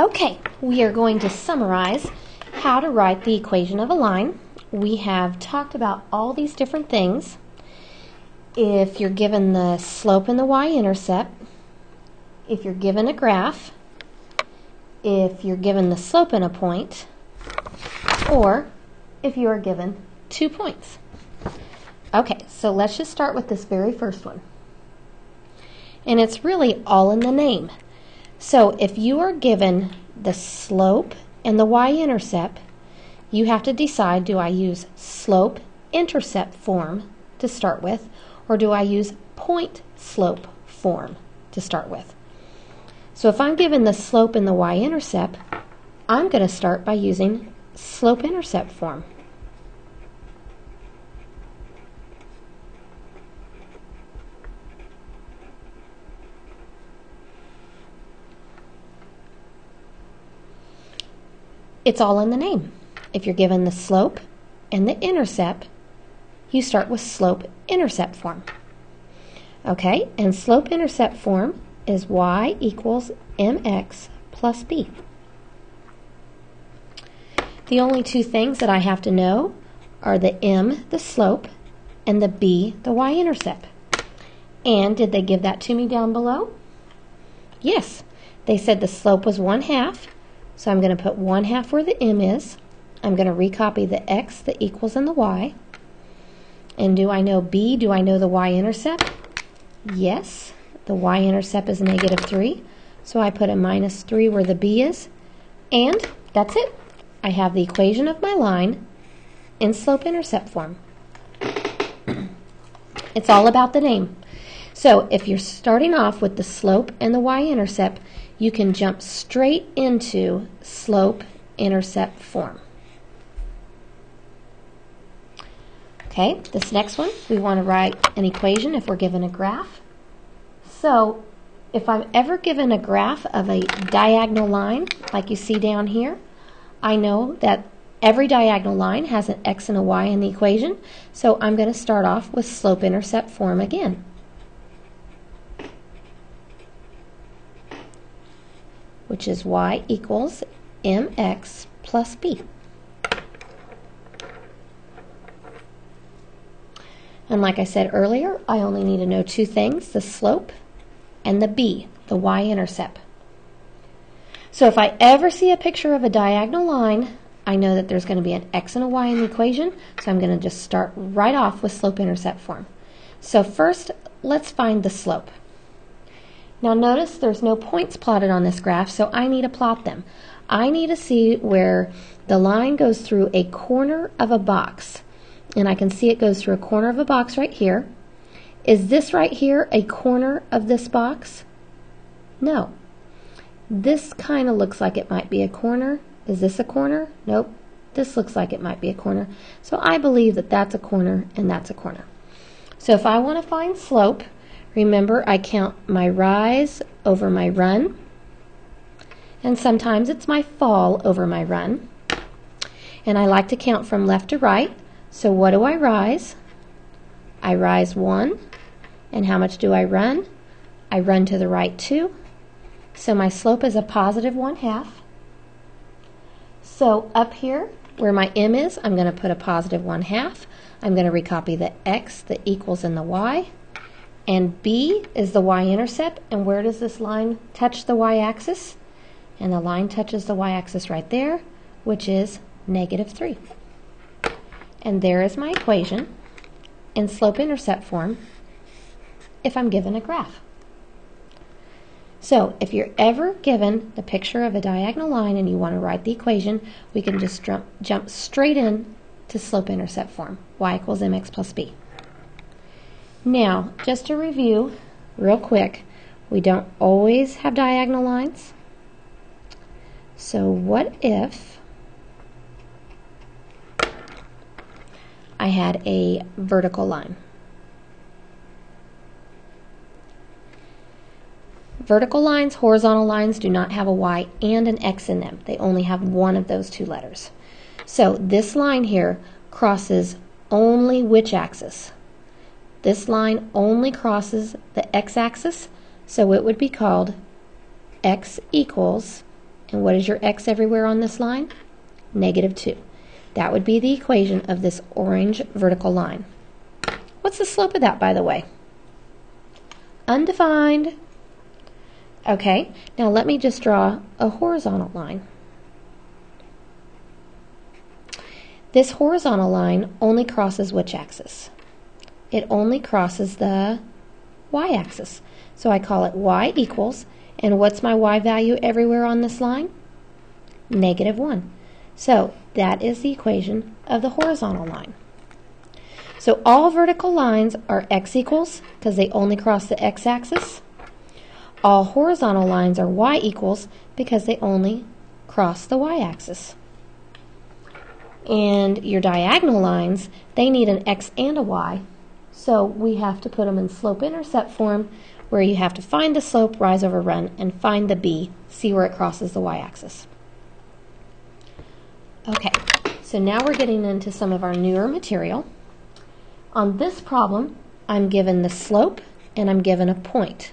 Okay, we are going to summarize how to write the equation of a line. We have talked about all these different things. If you're given the slope and the y-intercept, if you're given a graph, if you're given the slope and a point, or if you are given two points. Okay, so let's just start with this very first one. And it's really all in the name. So if you are given the slope and the y-intercept, you have to decide do I use slope intercept form to start with, or do I use point slope form to start with? So if I'm given the slope and the y-intercept, I'm going to start by using slope intercept form. It's all in the name. If you're given the slope and the intercept, you start with slope intercept form. Okay, and slope intercept form is y equals mx plus b. The only two things that I have to know are the m, the slope, and the b, the y-intercept. And did they give that to me down below? Yes. They said the slope was 1 half so I'm going to put 1 half where the m is. I'm going to recopy the x, the equals, and the y. And do I know b? Do I know the y-intercept? Yes. The y-intercept is negative 3. So I put a minus 3 where the b is. And that's it. I have the equation of my line in slope-intercept form. it's all about the name. So if you're starting off with the slope and the y-intercept, you can jump straight into slope intercept form. Okay, this next one, we want to write an equation if we're given a graph. So if I'm ever given a graph of a diagonal line, like you see down here, I know that every diagonal line has an x and a y in the equation, so I'm going to start off with slope-intercept form again. Which is y equals mx plus b. And like I said earlier, I only need to know two things, the slope and the b, the y-intercept. So if I ever see a picture of a diagonal line, I know that there's going to be an x and a y in the equation, so I'm going to just start right off with slope-intercept form. So first, let's find the slope. Now notice there's no points plotted on this graph, so I need to plot them. I need to see where the line goes through a corner of a box. And I can see it goes through a corner of a box right here. Is this right here a corner of this box? No. This kind of looks like it might be a corner. Is this a corner? Nope. This looks like it might be a corner. So I believe that that's a corner and that's a corner. So if I want to find slope, Remember, I count my rise over my run, and sometimes it's my fall over my run. And I like to count from left to right. So what do I rise? I rise one. And how much do I run? I run to the right two. So my slope is a positive one half. So up here, where my m is, I'm going to put a positive one half. I'm going to recopy the x, the equals, and the y. And B is the y-intercept. And where does this line touch the y-axis? And the line touches the y-axis right there, which is negative 3. And there is my equation in slope-intercept form if I'm given a graph. So if you're ever given the picture of a diagonal line and you want to write the equation, we can just jump, jump straight in to slope-intercept form, y equals mx plus b. Now, just to review real quick, we don't always have diagonal lines. So what if I had a vertical line? Vertical lines, horizontal lines do not have a Y and an X in them. They only have one of those two letters. So this line here crosses only which axis? This line only crosses the x-axis, so it would be called x equals And what is your x everywhere on this line? Negative 2. That would be the equation of this orange vertical line. What's the slope of that, by the way? Undefined. Okay, now let me just draw a horizontal line. This horizontal line only crosses which axis? It only crosses the y-axis. So I call it y equals, and what's my y value everywhere on this line? Negative 1. So that is the equation of the horizontal line. So all vertical lines are x equals, because they only cross the x-axis. All horizontal lines are y equals, because they only cross the y-axis. And your diagonal lines, they need an x and a y, so we have to put them in slope-intercept form, where you have to find the slope, rise over run, and find the b, see where it crosses the y-axis. Okay, so now we're getting into some of our newer material. On this problem, I'm given the slope and I'm given a point.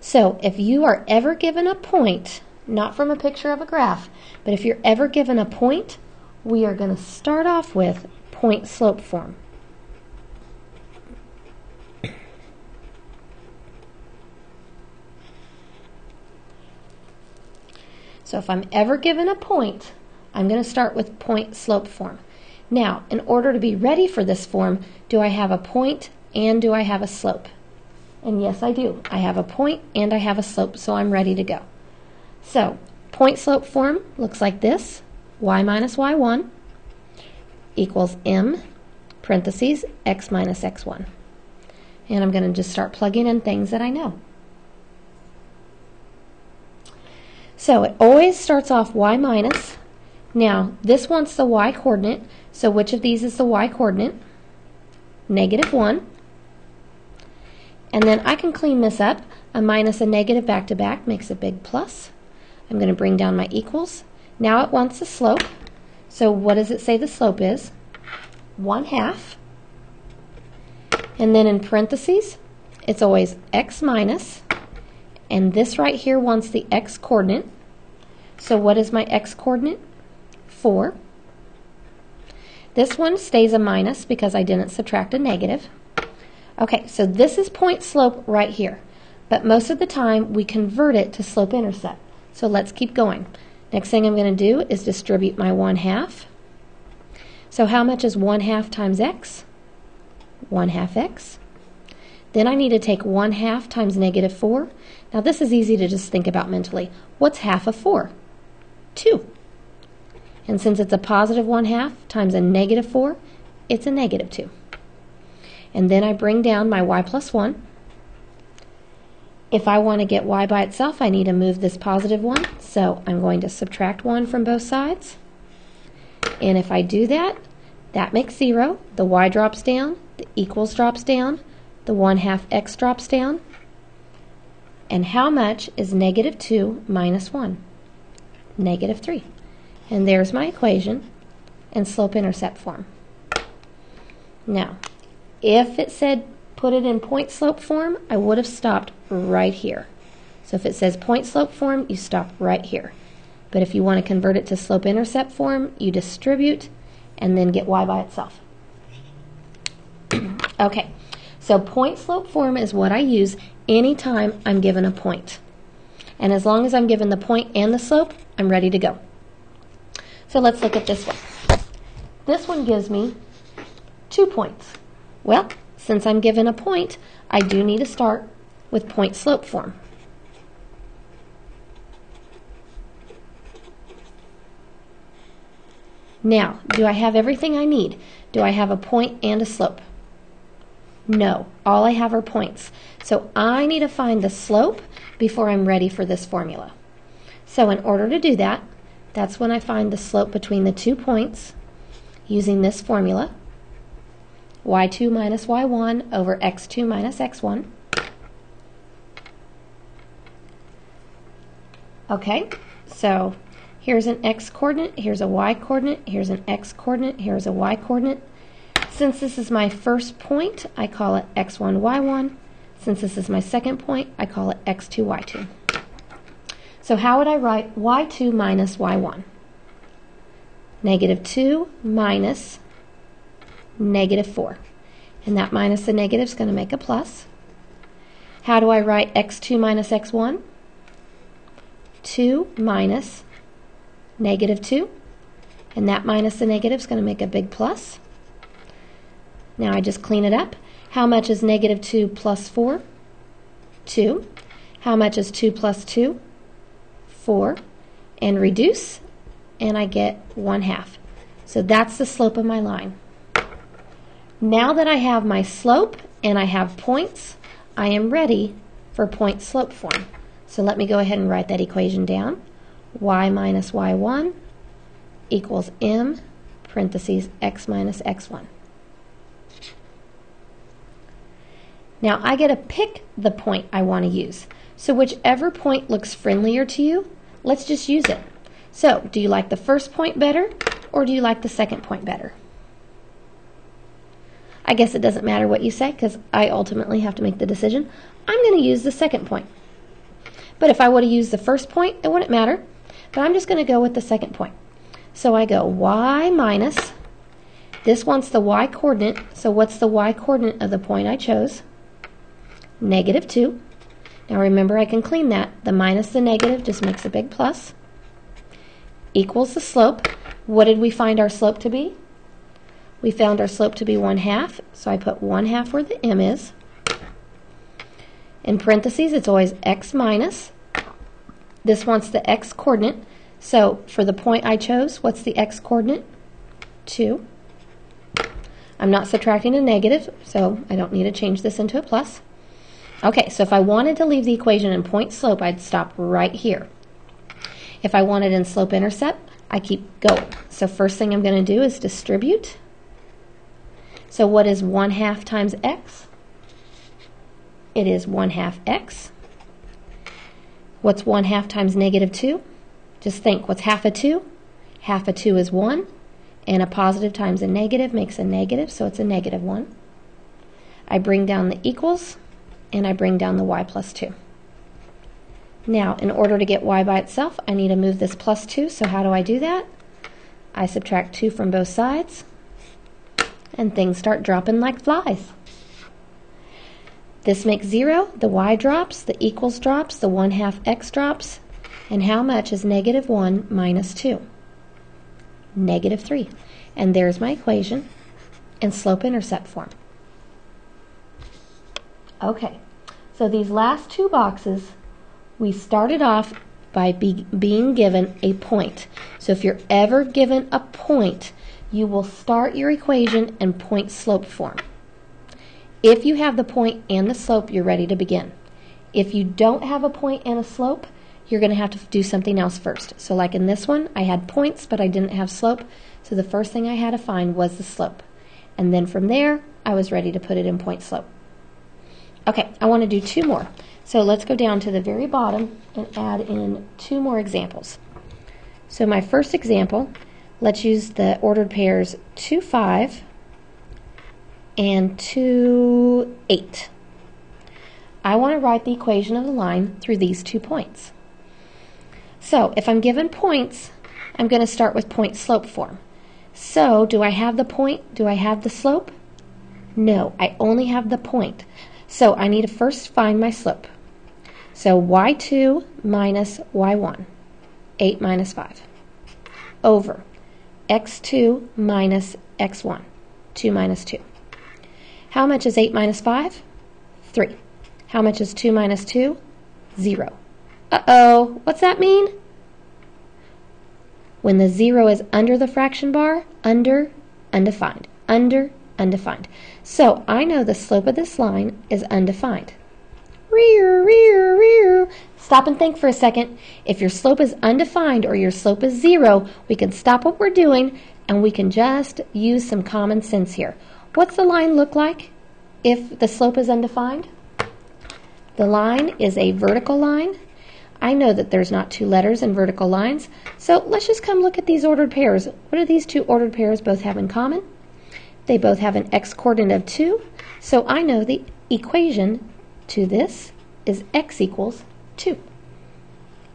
So if you are ever given a point, not from a picture of a graph, but if you're ever given a point, we are going to start off with point slope form. So if I'm ever given a point, I'm going to start with point slope form. Now, in order to be ready for this form, do I have a point and do I have a slope? And yes, I do. I have a point and I have a slope, so I'm ready to go. So, point slope form looks like this. y minus y1 equals m parentheses x minus x1. And I'm going to just start plugging in things that I know. So it always starts off y minus. Now, this wants the y coordinate, so which of these is the y coordinate? Negative 1. And then I can clean this up. A minus a negative back to back makes a big plus. I'm going to bring down my equals. Now it wants the slope. So what does it say the slope is? 1 half. And then in parentheses, it's always x minus. And this right here wants the x coordinate. So what is my x coordinate? 4. This one stays a minus because I didn't subtract a negative. Okay, so this is point slope right here. But most of the time we convert it to slope intercept. So let's keep going. Next thing I'm going to do is distribute my 1 half. So how much is 1 half times x? 1 half x. Then I need to take 1 half times negative 4. Now this is easy to just think about mentally. What's half of 4? 2. And since it's a positive 1 half times a negative 4, it's a negative 2. And then I bring down my y plus 1. If I want to get y by itself, I need to move this positive 1. So I'm going to subtract 1 from both sides. And if I do that, that makes 0. The y drops down. The equals drops down. The 1 half x drops down. And how much is negative 2 minus 1? Negative 3. And there's my equation in slope-intercept form. Now, if it said put it in point slope form, I would have stopped right here. So if it says point slope form, you stop right here. But if you want to convert it to slope intercept form, you distribute and then get y by itself. okay, so point slope form is what I use anytime I'm given a point. And as long as I'm given the point and the slope, I'm ready to go. So let's look at this one. This one gives me two points. Well, since I'm given a point, I do need to start with point slope form. Now, do I have everything I need? Do I have a point and a slope? No, all I have are points. So I need to find the slope before I'm ready for this formula. So in order to do that, that's when I find the slope between the two points using this formula, y2 minus y1 over x2 minus x1. Okay, so here's an x coordinate, here's a y coordinate, here's an x coordinate, here's a y coordinate. Since this is my first point, I call it x1, y1. Since this is my second point, I call it x2, y2. So how would I write y2 minus y1? Negative 2 minus negative 4. And that minus the negative is going to make a plus. How do I write x2 minus x1? 2 minus negative 2. And that minus the negative is going to make a big plus. Now I just clean it up. How much is negative 2 plus 4? 2. How much is 2 plus 2? 4. And reduce, and I get 1 half. So that's the slope of my line. Now that I have my slope and I have points, I am ready for point slope form. So let me go ahead and write that equation down. y minus y1 equals m parentheses x minus x1. Now I get to pick the point I want to use. So whichever point looks friendlier to you, let's just use it. So do you like the first point better or do you like the second point better? I guess it doesn't matter what you say because I ultimately have to make the decision. I'm going to use the second point. But if I would have used the first point, it wouldn't matter. But I'm just going to go with the second point. So I go y minus, this wants the y coordinate, so what's the y coordinate of the point I chose? negative 2. Now remember I can clean that. The minus the negative just makes a big plus. Equals the slope. What did we find our slope to be? We found our slope to be 1 half, so I put 1 half where the m is. In parentheses, it's always x minus. This wants the x coordinate. So for the point I chose, what's the x coordinate? 2. I'm not subtracting a negative, so I don't need to change this into a plus. Okay, so if I wanted to leave the equation in point slope, I'd stop right here. If I wanted in slope intercept, I keep going. So first thing I'm going to do is distribute. So what is 1 half times x? It is 1 half x. What's 1 half times negative 2? Just think, what's half of 2? Half of 2 is 1, and a positive times a negative makes a negative, so it's a negative 1. I bring down the equals and I bring down the y plus 2. Now, in order to get y by itself, I need to move this plus 2, so how do I do that? I subtract 2 from both sides, and things start dropping like flies. This makes 0, the y drops, the equals drops, the 1 half x drops, and how much is negative 1 minus 2? Negative 3. And there's my equation in slope-intercept form. Okay, so these last two boxes, we started off by be, being given a point. So if you're ever given a point, you will start your equation in point slope form. If you have the point and the slope, you're ready to begin. If you don't have a point and a slope, you're going to have to do something else first. So like in this one, I had points, but I didn't have slope. So the first thing I had to find was the slope. And then from there, I was ready to put it in point slope. Okay, I want to do two more. So let's go down to the very bottom and add in two more examples. So my first example, let's use the ordered pairs 2, 5 and 2, 8. I want to write the equation of the line through these two points. So if I'm given points, I'm going to start with point slope form. So do I have the point? Do I have the slope? No, I only have the point. So I need to first find my slope. So y2 minus y1, 8 minus 5, over x2 minus x1, 2 minus 2. How much is 8 minus 5? 3. How much is 2 minus 2? 0. Uh-oh, what's that mean? When the 0 is under the fraction bar, under, undefined, under, undefined. So I know the slope of this line is undefined. Stop and think for a second. If your slope is undefined or your slope is zero, we can stop what we're doing and we can just use some common sense here. What's the line look like if the slope is undefined? The line is a vertical line. I know that there's not two letters in vertical lines, so let's just come look at these ordered pairs. What do these two ordered pairs both have in common? They both have an x coordinate of 2, so I know the equation to this is x equals 2.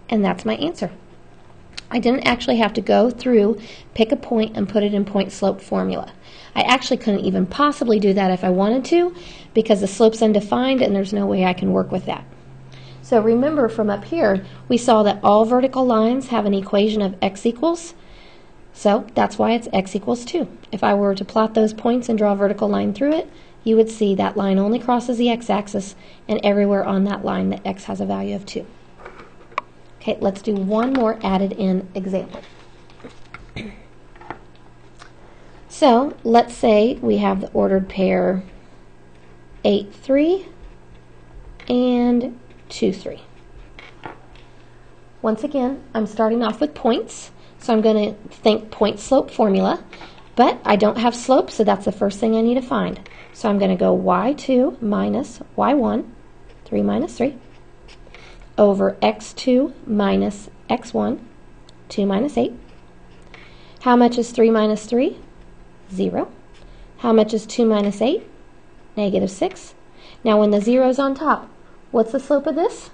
and that's my answer. I didn't actually have to go through, pick a point, and put it in point slope formula. I actually couldn't even possibly do that if I wanted to because the slope's undefined and there's no way I can work with that. So remember from up here, we saw that all vertical lines have an equation of x equals. So that's why it's x equals 2. If I were to plot those points and draw a vertical line through it, you would see that line only crosses the x-axis and everywhere on that line that x has a value of 2. Okay, let's do one more added in example. so let's say we have the ordered pair 8, 3 and 2, 3. Once again, I'm starting off with points, so I'm going to think point slope formula, but I don't have slope, so that's the first thing I need to find. So I'm going to go y2 minus y1, 3 minus 3 over x2 minus x1, 2 minus 8. How much is 3 minus 3? 0. How much is 2 minus 8? Negative 6. Now when the 0 is on top, what's the slope of this?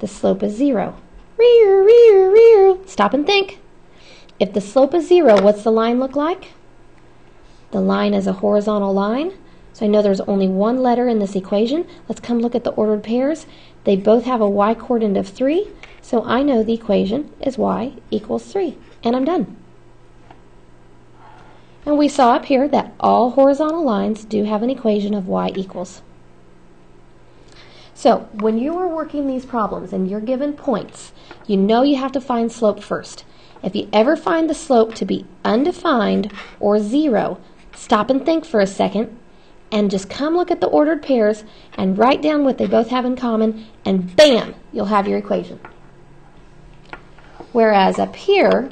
The slope is 0. Rear, rear, rear. Stop and think. If the slope is 0, what's the line look like? The line is a horizontal line. So I know there's only one letter in this equation. Let's come look at the ordered pairs. They both have a y coordinate of 3, so I know the equation is y equals 3, and I'm done. And we saw up here that all horizontal lines do have an equation of y equals. So when you are working these problems and you're given points, you know you have to find slope first. If you ever find the slope to be undefined or zero, stop and think for a second and just come look at the ordered pairs and write down what they both have in common, and bam, you'll have your equation. Whereas up here,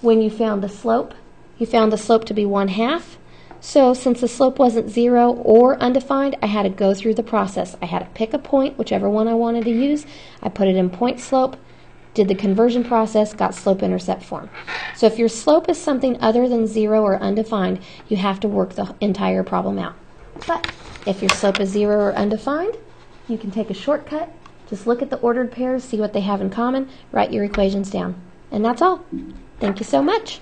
when you found the slope, you found the slope to be 1 half. So since the slope wasn't 0 or undefined, I had to go through the process. I had to pick a point, whichever one I wanted to use. I put it in point slope, did the conversion process, got slope intercept form. So if your slope is something other than 0 or undefined, you have to work the entire problem out. But if your slope is zero or undefined, you can take a shortcut. Just look at the ordered pairs, see what they have in common, write your equations down. And that's all. Thank you so much.